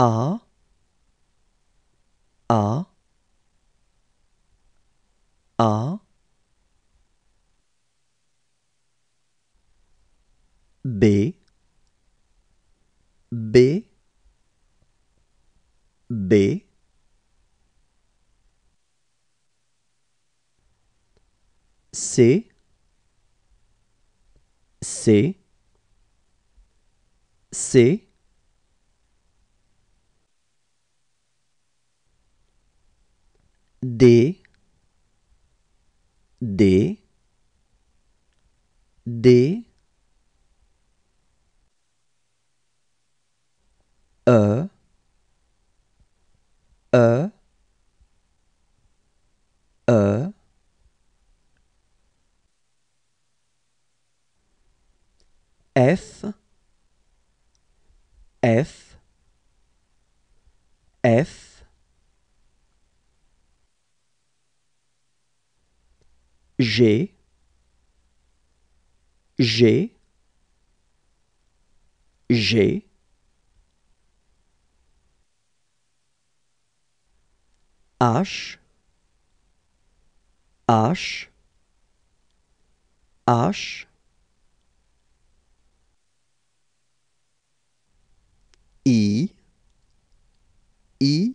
A A A. B B B. C C C D D D. E E E. F F F G G G H H H. I I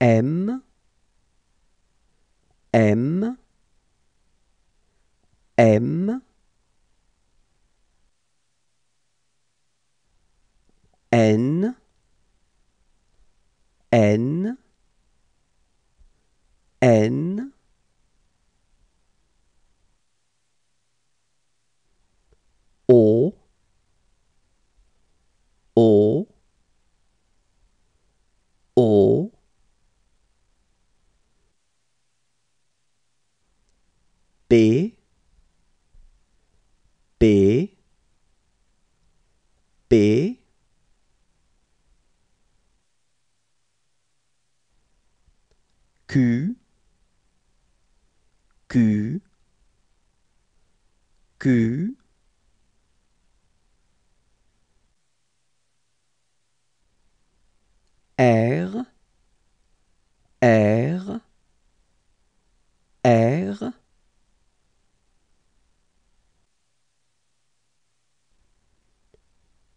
M M M. N N N B B B Q Q Q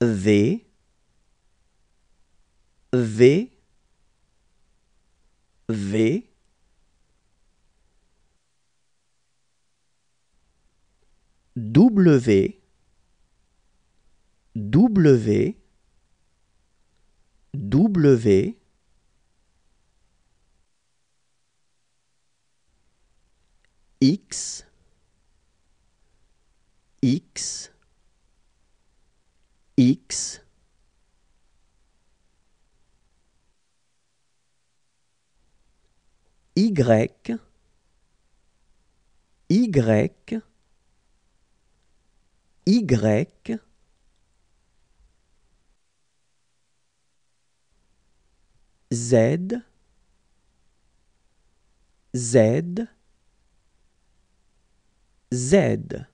V V V. W W W. X X X. Y. Y. Y Z. Z. Z